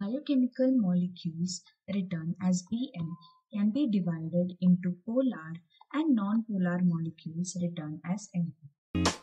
biochemical molecules written as BM can be divided into polar and non-polar molecules written as NP.